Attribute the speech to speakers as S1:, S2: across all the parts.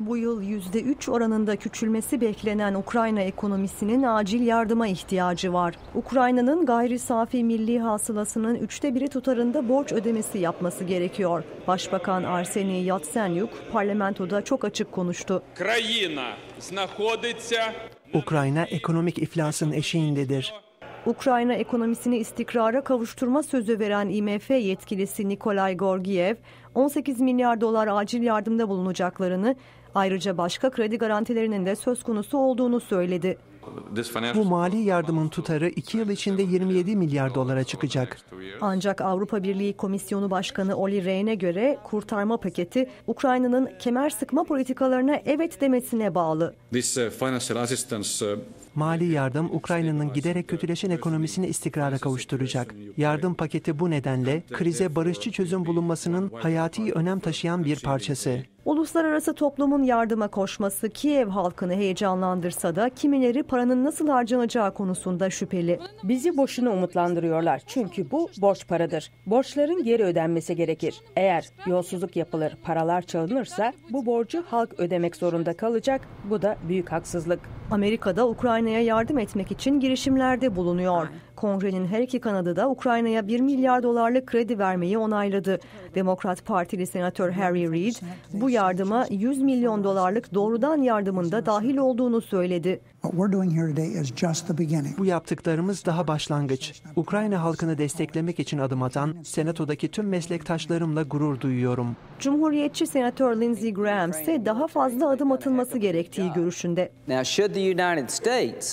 S1: Bu yıl %3 oranında küçülmesi beklenen Ukrayna ekonomisinin acil yardıma ihtiyacı var. Ukrayna'nın gayri safi milli hasılasının üçte biri tutarında borç ödemesi yapması gerekiyor. Başbakan Arseniy Yatsenyuk parlamentoda çok açık konuştu.
S2: Ukrayna ekonomik iflasın eşiğindedir.
S1: Ukrayna ekonomisini istikrara kavuşturma sözü veren IMF yetkilisi Nikolay Gorgiev, 18 milyar dolar acil yardımda bulunacaklarını ayrıca başka kredi garantilerinin de söz konusu olduğunu söyledi.
S2: Bu mali yardımın tutarı 2 yıl içinde 27 milyar dolara çıkacak.
S1: Ancak Avrupa Birliği Komisyonu Başkanı Olli Rehn'e göre kurtarma paketi Ukrayna'nın kemer sıkma politikalarına evet demesine bağlı.
S3: Uh, uh,
S2: Mali yardım Ukrayna'nın giderek kötüleşen ekonomisini istikrara kavuşturacak. Yardım paketi bu nedenle krize barışçı çözüm bulunmasının hayati önem taşıyan bir parçası.
S1: Uluslararası toplumun yardıma koşması Kiev halkını heyecanlandırsa da kimileri paranın nasıl harcanacağı konusunda şüpheli.
S4: Bizi boşuna umutlandırıyorlar. Çünkü bu borç paradır. Borçların geri ödenmesi gerekir. Eğer yolsuzluk yapılır, paralar çalınırsa bu borcu halk ödemek zorunda kalacak. Bu da büyük haksızlık.
S1: Amerika'da Ukrayna'ya yardım etmek için girişimlerde bulunuyor. Kongrenin her iki kanadı da Ukrayna'ya 1 milyar dolarlık kredi vermeyi onayladı. Demokrat Partili Senatör Harry Reid bu yardıma 100 milyon dolarlık doğrudan yardımında dahil olduğunu söyledi.
S2: Bu yaptıklarımız daha başlangıç. Ukrayna halkını desteklemek için adım atan Senato'daki tüm meslektaşlarımla gurur duyuyorum.
S1: Cumhuriyetçi Senatör Lindsey Graham ise daha fazla adım atılması gerektiği görüşünde.
S5: Now,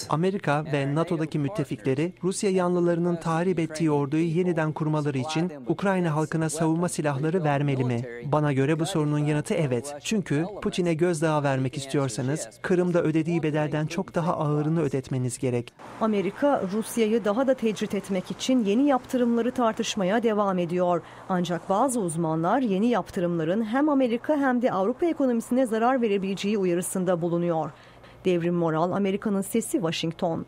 S2: Amerika ve NATO'daki müttefikleri Rusya yanlılarının tahrip ettiği orduyu yeniden kurmaları için Ukrayna halkına savunma silahları vermeli mi? Bana göre bu sorunun yanıtı evet. Çünkü Putin'e gözdağı vermek istiyorsanız Kırım'da ödediği bedelden çok daha ağırını ödetmeniz gerek.
S1: Amerika Rusya'yı daha da tecrit etmek için yeni yaptırımları tartışmaya devam ediyor. Ancak bazı uzmanlar yeni yaptırımların hem Amerika hem de Avrupa ekonomisine zarar verebileceği uyarısında bulunuyor. Devrim Moral, Amerika'nın Sesi, Washington.